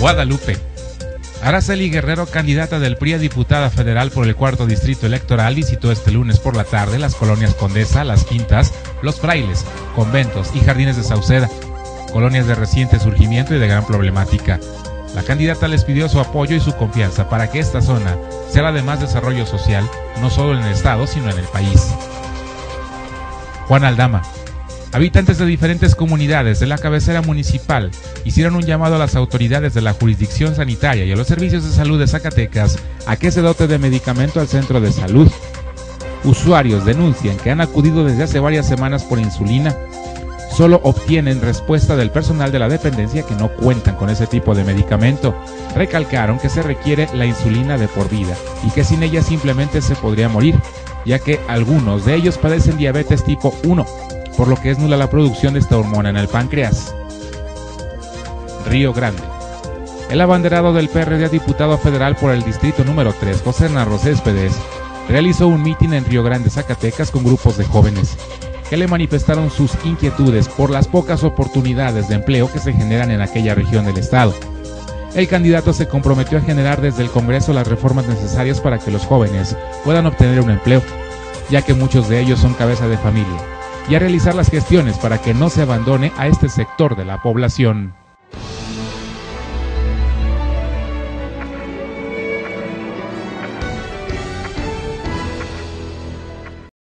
Guadalupe. Araceli Guerrero, candidata del PRI a diputada federal por el cuarto distrito electoral, visitó este lunes por la tarde las colonias Condesa, Las Quintas, Los Frailes, Conventos y Jardines de Sauceda, colonias de reciente surgimiento y de gran problemática. La candidata les pidió su apoyo y su confianza para que esta zona sea de más desarrollo social, no solo en el Estado, sino en el país. Juan Aldama, Habitantes de diferentes comunidades de la cabecera municipal hicieron un llamado a las autoridades de la jurisdicción sanitaria y a los servicios de salud de Zacatecas a que se dote de medicamento al centro de salud. Usuarios denuncian que han acudido desde hace varias semanas por insulina. Solo obtienen respuesta del personal de la dependencia que no cuentan con ese tipo de medicamento. Recalcaron que se requiere la insulina de por vida y que sin ella simplemente se podría morir, ya que algunos de ellos padecen diabetes tipo 1 por lo que es nula la producción de esta hormona en el páncreas. Río Grande. El abanderado del PRD diputado federal por el distrito número 3, José Narro Céspedes, realizó un mitin en Río Grande, Zacatecas, con grupos de jóvenes que le manifestaron sus inquietudes por las pocas oportunidades de empleo que se generan en aquella región del estado. El candidato se comprometió a generar desde el Congreso las reformas necesarias para que los jóvenes puedan obtener un empleo, ya que muchos de ellos son cabeza de familia y a realizar las gestiones para que no se abandone a este sector de la población.